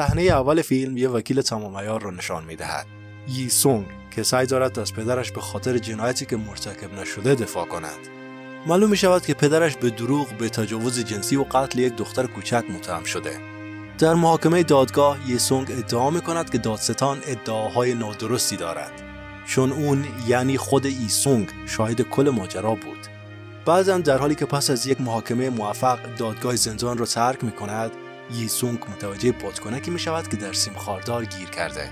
صحنه اول فیلم یه وکیل تمام عیار رو نشان می‌دهد. یی سونگ که سعی دارد از پدرش به خاطر جنایتی که مرتکب نشده دفاع کند. معلوم می شود که پدرش به دروغ به تجاوز جنسی و قتل یک دختر کوچک متهم شده. در محاکمه دادگاه یسونگ ادعا می کند که دادستان ادعاهای نادرستی دارد. چون اون یعنی خود ایسونگ شاهد کل ماجرا بود. بعضا در حالی که پس از یک محاکمه موفق دادگاه زندان را ترک می کند ییسونگ متوجه بادکنکی می شود که در سیم خاردار گیر کرده.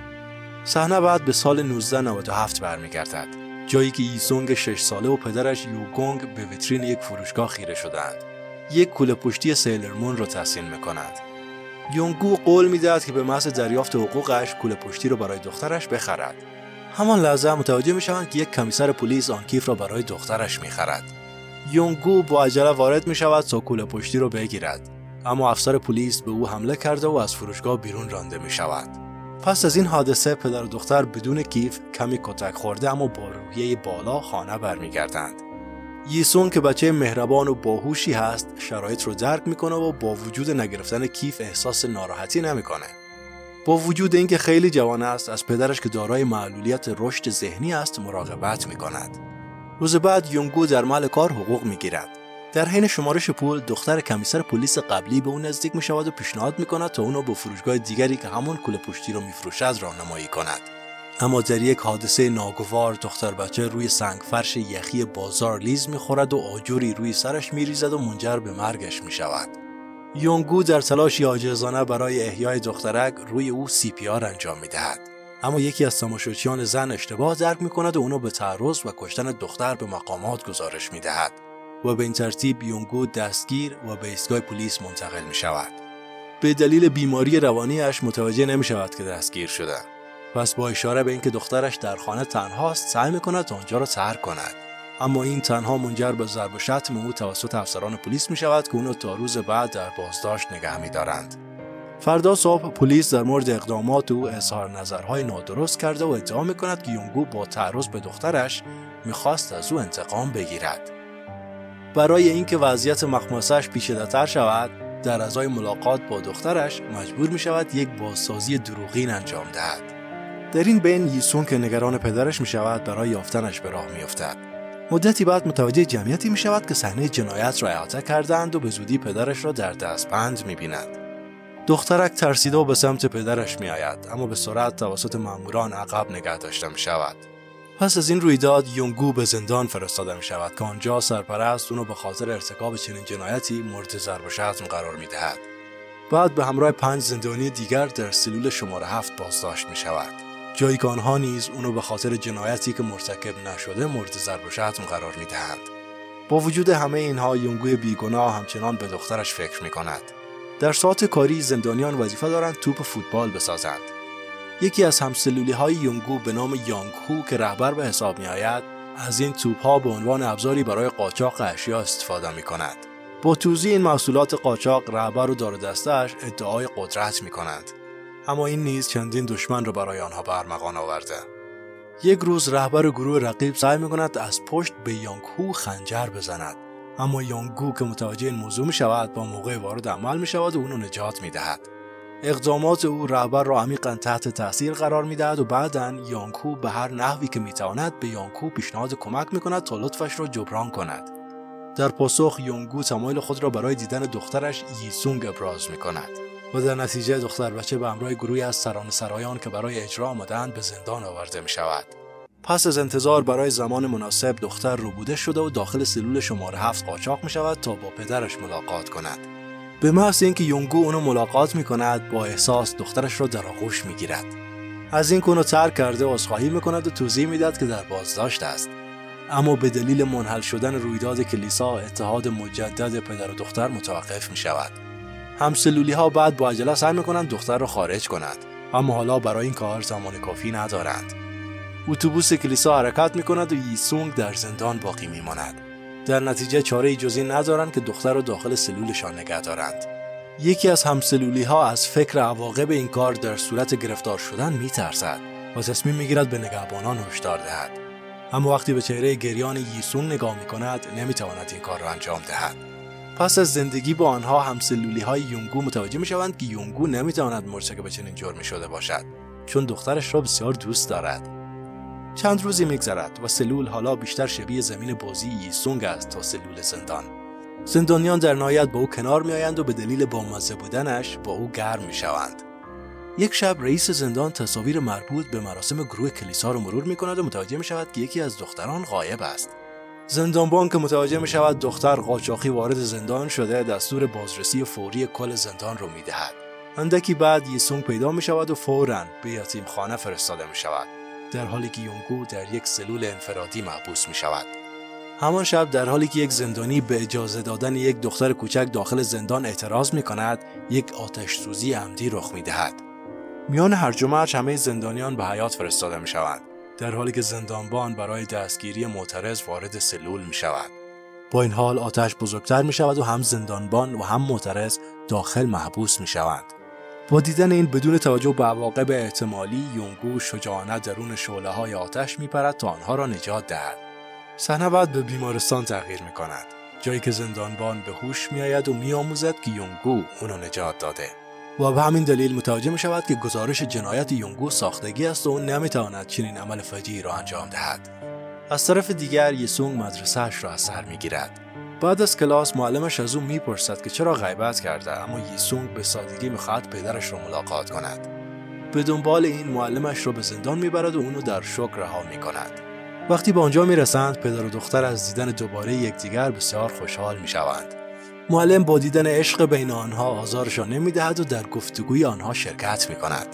صحنه بعد به سال 1997 برمیگردد. جایی که ییسونگ 6 ساله و پدرش یوگونگ به ویترین یک فروشگاه خیره شدند یک کوله پشتی سیلرمون را تحسین می کند یونگو قول می‌دهد که به محض دریافت حقوقش کوله پشتی را برای دخترش بخرد. همان لحظه متوجه می شوند که یک کمیسر پلیس آن کیف را برای دخترش می خرد. یونگو با عجله وارد می شود تا کوله پشتی را بگیرد. اما افسر پلیس به او حمله کرده و از فروشگاه بیرون رانده می شود. پس از این حادثه پدر و دختر بدون کیف کمی کتک خورده اما با روحیه بالا خانه برمیگردند. ییسون که بچه مهربان و باهوشی هست شرایط رو درک می‌کنه و با وجود نگرفتن کیف احساس ناراحتی نمی‌کنه. با وجود اینکه خیلی جوان است از پدرش که دارای معلولیت رشد ذهنی است مراقبت می کند. روز بعد یونگو در محل کار حقوق می گیرد. در حین شمارش پول دختر کمیسر پلیس قبلی به اون نزدیک می شود و پیشنهاد می کند تا اونو به فروشگاه دیگری که همون کوله پشتی رو میفروشد راهنمایی کند. اما در یک حادثه ناگوار دختر بچه روی سنگ فرش یخی بازار لیز می‌خورد و آجری روی سرش میریزد و منجر به مرگش می شود. یونگو در تلاشی عاجزانه برای احیای دخترک روی او CPR انجام می دهد. اما یکی از تماشاچیان زن اشتباه درک می کند و اونو به تعرض و کشتن دختر به مقامات گزارش می دهد و به این ترتیب یونگو دستگیر و به ایستگاه پلیس منتقل می شود. به دلیل بیماری روانیش متوجه نمی شود که دستگیر شده. پس با اشاره به اینکه دخترش در خانه تنهاست سعی می کند آنجا را ترک کند. اما این تنها منجر به ضرب و شتم او توسط افسران پلیس می شود که اونو تا روز بعد در بازداشت نگه می دارند. فردا صبح پلیس در مورد اقدامات او اظهار نظرهای نادرست کرده و ادعا می کند که یونگو با تعرض به دخترش می‌خواست از او انتقام بگیرد. برای اینکه وضعیت مخماسش پیچیده‌تر شود، در ازای ملاقات با دخترش مجبور می شود یک بازسازی دروغین انجام دهد. در این بین ییسون که نگران پدرش می شود برای یافتنش به راه می افتد. مدتی بعد متوجه جمعیتی می شود که صحنه جنایت را احاطه کردند و به زودی پدرش را در دستبند می بیند. دخترک ترسیده و به سمت پدرش می آید اما به سرعت توسط ماموران عقب نگه داشته می شود. پس از این رویداد یونگو به زندان فرستاده می شود که آنجا سرپرست اونو به خاطر ارتکاب چنین جنایتی مورد ضرب و شتم قرار می دهد. بعد به همراه پنج زندانی دیگر در سلول شماره هفت بازداشت می شود. جایی که آنها نیز اونو به خاطر جنایتی که مرتکب نشده مورد ضرب شتم قرار می دهند. با وجود همه اینها یونگوی بیگناه همچنان به دخترش فکر می کند. در ساعت کاری زندانیان وظیفه دارند توپ فوتبال بسازند. یکی از همسلولی های یونگو به نام یانگ هو که رهبر به حساب می آید از این توپ ها به عنوان ابزاری برای قاچاق اشیا استفاده می کند. با توضیح این محصولات قاچاق رهبر و دار دستش ادعای قدرت می کنند. اما این نیز چندین دشمن را برای آنها برمغان آورده. یک روز رهبر گروه رقیب سعی می کند از پشت به یانگ هو خنجر بزند. اما یانگو که متوجه این موضوع می شود با موقع وارد عمل می شود و اونو نجات می دهد. اقدامات او رهبر را عمیقا تحت تاثیر قرار می‌دهد و بعدا یانکو به هر نحوی که می‌تواند به یانکو پیشنهاد کمک می‌کند تا لطفش را جبران کند در پاسخ یونگو تمایل خود را برای دیدن دخترش ییسونگ ابراز می‌کند و در نتیجه دختر بچه به همراه گروهی از سران سرایان که برای اجرا آمدند به زندان آورده می شود. پس از انتظار برای زمان مناسب دختر روبوده شده و داخل سلول شماره هفت قاچاق می شود تا با پدرش ملاقات کند. به محض اینکه یونگو اونو ملاقات می کند با احساس دخترش را در آغوش می گیرد. از این کنو ترک کرده و می کند و توضیح می‌داد که در بازداشت است. اما به دلیل منحل شدن رویداد کلیسا اتحاد مجدد پدر و دختر متوقف می شود. همسلولی ها بعد با عجله سعی می کنند دختر را خارج کنند اما حالا برای این کار زمان کافی ندارند. اتوبوس کلیسا حرکت می کند و ییسونگ در زندان باقی می ماند. در نتیجه چاره جزی ندارند که دختر را داخل سلولشان نگه دارند. یکی از همسلولی ها از فکر عواقب این کار در صورت گرفتار شدن می ترسد و تصمیم می گیرد به نگهبانان هشدار دهد. اما وقتی به چهره گریان ییسون نگاه می کند نمی تواند این کار را انجام دهد. پس از زندگی با آنها همسلولی های یونگو متوجه می شوند که یونگو نمی‌تواند مرتکب چنین جرمی شده باشد چون دخترش را بسیار دوست دارد چند روزی میگذرد و سلول حالا بیشتر شبیه زمین بازی ییسونگ است تا سلول زندان. زندانیان در نهایت با او کنار میآیند و به دلیل بامزه بودنش با او گرم می‌شوند. یک شب رئیس زندان تصاویر مربوط به مراسم گروه کلیسا را مرور می کند و متوجه می شود که یکی از دختران غایب است. زندانبان که متوجه می شود دختر قاچاقی وارد زندان شده دستور بازرسی فوری کل زندان رو می دهد. اندکی بعد یسونگ پیدا می شود و فورا به یتیم خانه فرستاده می شود در حالی که یونگو در یک سلول انفرادی محبوس می شود. همان شب در حالی که یک زندانی به اجازه دادن یک دختر کوچک داخل زندان اعتراض می کند یک آتش سوزی عمدی رخ می دهد. میان هرج و مرج همه زندانیان به حیات فرستاده می شوند در حالی که زندانبان برای دستگیری معترض وارد سلول می شود. با این حال آتش بزرگتر می شود و هم زندانبان و هم معترض داخل محبوس می شوند. با دیدن این بدون توجه به عواقب احتمالی یونگو شجاعانه درون شعله های آتش می پرد تا آنها را نجات دهد. صحنه بعد به بیمارستان تغییر می کند. جایی که زندانبان به هوش می آید و می آموزد که یونگو اونو نجات داده. و به همین دلیل متوجه می شود که گزارش جنایت یونگو ساختگی است و نمی تواند چنین عمل فجیعی را انجام دهد. از طرف دیگر یسونگ مدرسهش را از سر می گیرد. بعد از کلاس معلمش از او می‌پرسد که چرا غیبت کرده اما یسونگ به سادگی می‌خواهد پدرش را ملاقات کند. به دنبال این معلمش را به زندان می‌برد و اونو در شوک رها می‌کند. وقتی به آنجا می‌رسند پدر و دختر از دیدن دوباره یکدیگر بسیار خوشحال می‌شوند. معلم با دیدن عشق بین آنها آزارشان نمی‌دهد و در گفتگوی آنها شرکت می‌کند.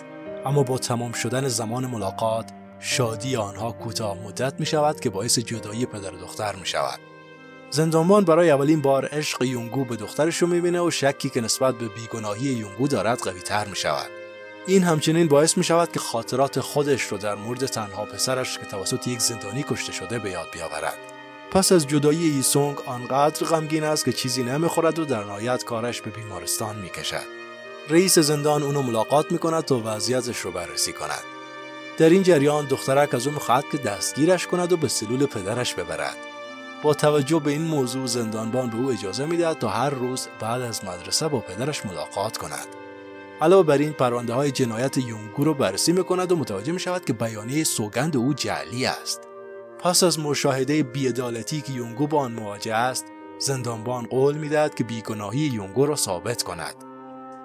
اما با تمام شدن زمان ملاقات شادی آنها کوتاه مدت می شود که باعث جدایی پدر و دختر می شود. زندانبان برای اولین بار عشق یونگو به دخترش رو می‌بینه و شکی که نسبت به بیگناهی یونگو دارد قوی تر می شود. این همچنین باعث می شود که خاطرات خودش رو در مورد تنها پسرش که توسط یک زندانی کشته شده به یاد بیاورد. پس از جدایی ایسونگ آنقدر غمگین است که چیزی نمی‌خورد و در نهایت کارش به بیمارستان می‌کشد. رئیس زندان اونو ملاقات می‌کند تا وضعیتش رو بررسی کند. در این جریان دخترک از او می‌خواهد که دستگیرش کند و به سلول پدرش ببرد. با توجه به این موضوع زندانبان به او اجازه می‌دهد تا هر روز بعد از مدرسه با پدرش ملاقات کند. علاوه بر این پرونده های جنایت یونگو رو بررسی می‌کند و متوجه می شود که بیانیه سوگند او جعلی است. پس از مشاهده بیعدالتی که یونگو با آن مواجه است زندانبان قول می‌دهد که بیگناهی یونگو را ثابت کند.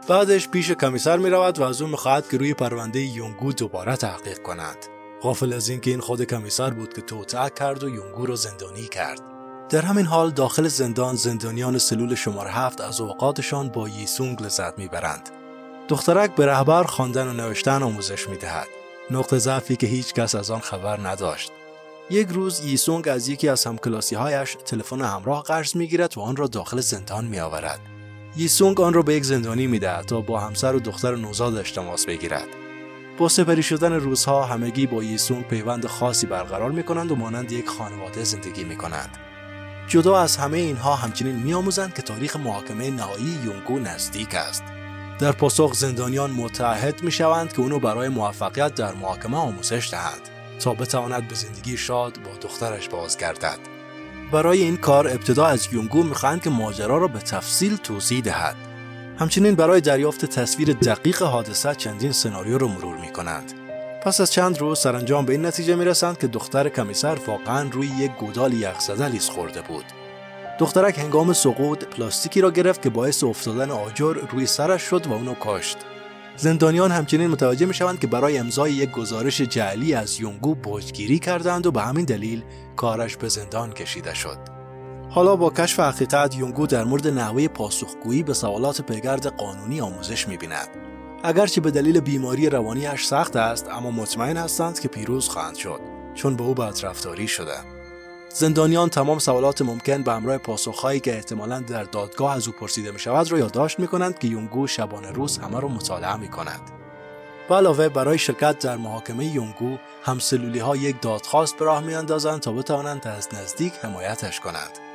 بعدش پیش کمیسر می رود و از او می‌خواهد که روی پرونده یونگو دوباره تحقیق کند. غافل از اینکه این خود کمیسر بود که توطعه کرد و یونگو را زندانی کرد. در همین حال داخل زندان زندانیان سلول شماره هفت از اوقاتشان با ییسونگ لذت می‌برند. دخترک به رهبر خواندن و نوشتن آموزش می‌دهد. نقطه ضعفی که هیچ کس از آن خبر نداشت. یک روز ییسونگ از یکی از همکلاسی هایش تلفن همراه قرض می‌گیرد و آن را داخل زندان میآورد. ییسونگ آن را به یک زندانی می‌دهد تا با همسر و دختر نوزادش تماس بگیرد. با سپری شدن روزها همگی با ییسونگ پیوند خاصی برقرار می کنند و مانند یک خانواده زندگی می کنند. جدا از همه اینها همچنین میآموزند که تاریخ محاکمه نهایی یونگو نزدیک است. در پاسخ زندانیان متعهد می شوند که اونو برای موفقیت در محاکمه آموزش دهند تا بتواند به زندگی شاد با دخترش بازگردد. برای این کار ابتدا از یونگو می‌خواهند که ماجرا را به تفصیل توضیح دهد همچنین برای دریافت تصویر دقیق حادثه چندین سناریو رو مرور می کنند. پس از چند روز سرانجام به این نتیجه می رسند که دختر کمیسر واقعا روی یک گودال یخزده لیز خورده بود. دخترک هنگام سقوط پلاستیکی را گرفت که باعث افتادن آجر روی سرش شد و اونو کاشت. زندانیان همچنین متوجه می شوند که برای امضای یک گزارش جعلی از یونگو بوجگیری کردند و به همین دلیل کارش به زندان کشیده شد. حالا با کشف حقیقت یونگو در مورد نحوه پاسخگویی به سوالات پیگرد قانونی آموزش می‌بیند اگرچه به دلیل بیماری روانیش سخت است اما مطمئن هستند که پیروز خواهند شد چون به او بدرفتاری شده زندانیان تمام سوالات ممکن به همراه پاسخهایی که احتمالا در دادگاه از او پرسیده می شود را یادداشت می کنند که یونگو شبانه روز همه را مطالعه می کند. به علاوه برای شرکت در محاکمه یونگو همسلولی ها یک دادخواست به راه می اندازند تا بتوانند از نزدیک حمایتش کنند.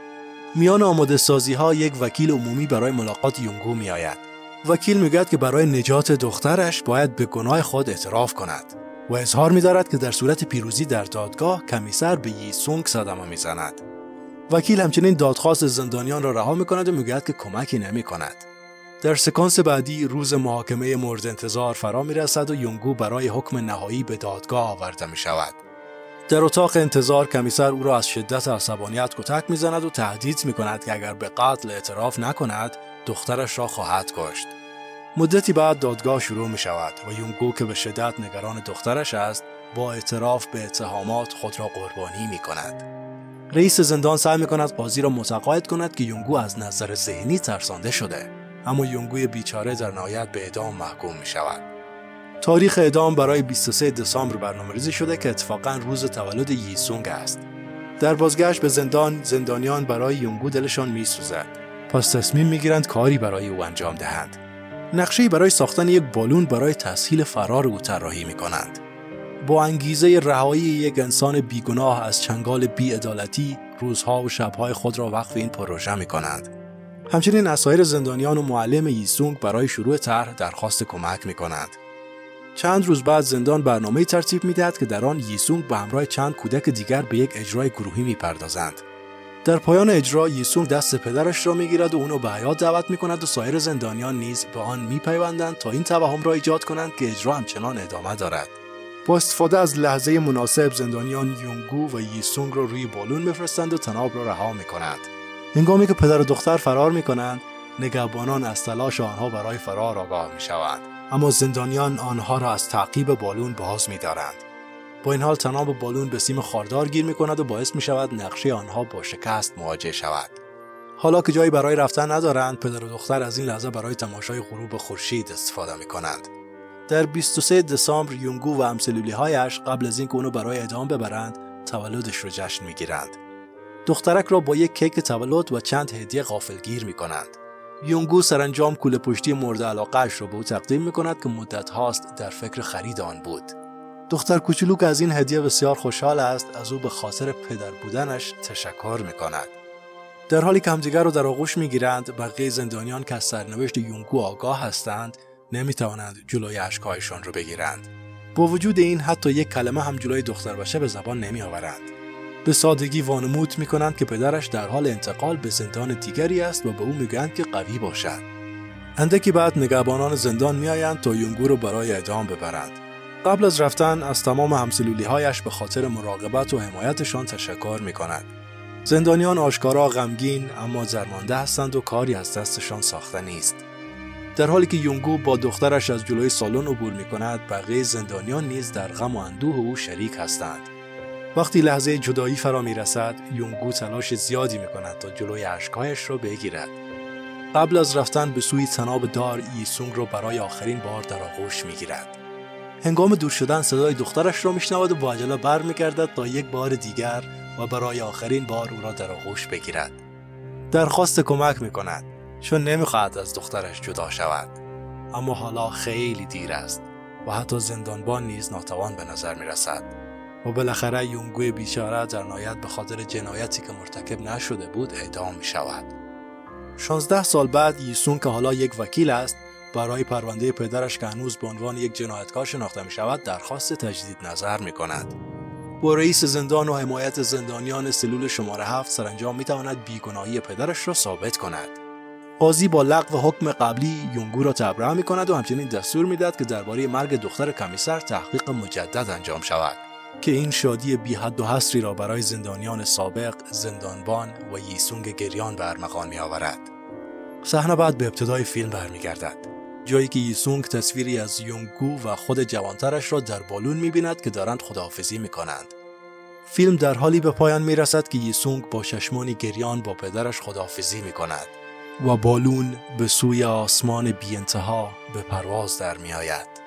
میان آماده سازی ها یک وکیل عمومی برای ملاقات یونگو می آید. وکیل می‌گوید که برای نجات دخترش باید به گناه خود اعتراف کند و اظهار می دارد که در صورت پیروزی در دادگاه کمیسر به ییسونگ صدمه می‌زند. وکیل همچنین دادخواست زندانیان را رها می‌کند و می‌گوید که کمکی نمی کند. در سکانس بعدی روز محاکمه مورد انتظار فرا می رسد و یونگو برای حکم نهایی به دادگاه آورده می شود. در اتاق انتظار کمیسر او را از شدت عصبانیت کتک می‌زند و تهدید می کند که اگر به قتل اعتراف نکند دخترش را خواهد کشت. مدتی بعد دادگاه شروع می شود و یونگو که به شدت نگران دخترش است با اعتراف به اتهامات خود را قربانی می کند. رئیس زندان سعی می کند قاضی را متقاعد کند که یونگو از نظر ذهنی ترسانده شده اما یونگوی بیچاره در نهایت به اعدام محکوم می شود. تاریخ اعدام برای 23 دسامبر برنامه ریزی شده که اتفاقا روز تولد ییسونگ است. در بازگشت به زندان زندانیان برای یونگو دلشان می سوزد. پس تصمیم می گیرند کاری برای او انجام دهند. نقشه برای ساختن یک بالون برای تسهیل فرار او طراحی می کنند. با انگیزه رهایی یک انسان بیگناه از چنگال بیعدالتی روزها و شبهای خود را وقف این پروژه می کنند. همچنین اسایر زندانیان و معلم ییسونگ برای شروع طرح درخواست کمک می کنند. چند روز بعد زندان برنامه ترتیب می دهد که در آن ییسونگ به همراه چند کودک دیگر به یک اجرای گروهی می پردازند. در پایان اجرا ییسونگ دست پدرش را می‌گیرد و اونو به حیات دعوت می کند و سایر زندانیان نیز به آن میپیوندند تا این توهم را ایجاد کنند که اجرا همچنان ادامه دارد. با استفاده از لحظه مناسب زندانیان یونگو و ییسونگ را روی بالون میفرستند و تناب را رها می کنند. هنگامی که پدر و دختر فرار می کنند، نگهبانان از تلاش آنها برای فرار آگاه می شوند. اما زندانیان آنها را از تعقیب بالون باز می دارند. با این حال تناب بالون به سیم خاردار گیر می کند و باعث می شود نقشه آنها با شکست مواجه شود. حالا که جایی برای رفتن ندارند، پدر و دختر از این لحظه برای تماشای غروب خورشید استفاده می کنند. در 23 دسامبر یونگو و همسلولی هایش قبل از اینکه اونو برای ادام ببرند تولدش رو جشن می‌گیرند. دخترک را با یک کیک تولد و چند هدیه غافلگیر می کنند. یونگو سرانجام کوله پشتی مورد علاقهش را به او تقدیم می کند که مدت هاست در فکر خرید آن بود. دختر کوچولو که از این هدیه بسیار خوشحال است از او به خاطر پدر بودنش تشکر می کند. در حالی که همدیگر را در آغوش می گیرند بقیه زندانیان که از سرنوشت یونگو آگاه هستند نمی توانند جلوی اشکهایشان را بگیرند. با وجود این حتی یک کلمه هم جلوی دختر بچه به زبان نمی آورند. به سادگی وانمود می کنند که پدرش در حال انتقال به زندان دیگری است و به او می‌گویند که قوی باشد. اندکی بعد نگهبانان زندان میآیند تا یونگو را برای اعدام ببرند. قبل از رفتن از تمام همسلولی هایش به خاطر مراقبت و حمایتشان تشکر می کند. زندانیان آشکارا غمگین اما زرمانده هستند و کاری از دستشان ساخته نیست. در حالی که یونگو با دخترش از جلوی سالن عبور می کند بقیه زندانیان نیز در غم و اندوه او شریک هستند. وقتی لحظه جدایی فرا می رسد یونگو تلاش زیادی می کند تا جلوی اشکهایش را بگیرد. قبل از رفتن به سوی تناب دار ایسونگ را برای آخرین بار در آغوش می گیرد. هنگام دور شدن صدای دخترش را میشنود و با عجله برمیگردد تا یک بار دیگر و برای آخرین بار او را در آغوش بگیرد درخواست کمک می کند چون نمی‌خواهد از دخترش جدا شود اما حالا خیلی دیر است و حتی زندانبان نیز ناتوان به نظر می رسد و بالاخره یونگوی بیچاره در نهایت به خاطر جنایتی که مرتکب نشده بود اعدام می شود 16 سال بعد یسون که حالا یک وکیل است برای پرونده پدرش که هنوز به عنوان یک جنایتکار شناخته می شود درخواست تجدید نظر می کند. با رئیس زندان و حمایت زندانیان سلول شماره هفت سرانجام می تواند بیگناهی پدرش را ثابت کند. قاضی با لغو حکم قبلی یونگو را تبرئه می کند و همچنین دستور می‌دهد که درباره مرگ دختر کمیسر تحقیق مجدد انجام شود که این شادی بی حد و حصری را برای زندانیان سابق، زندانبان و ییسونگ گریان به ارمغان می آورد. صحنه بعد به ابتدای فیلم برمیگردد. جایی که یسونگ تصویری از یونگو و خود جوانترش را در بالون می‌بیند که دارند خداحافظی می‌کنند. فیلم در حالی به پایان می‌رسد که یسونگ با چشمانی گریان با پدرش خداحافظی می‌کند و بالون به سوی آسمان بی انتها به پرواز در میآید.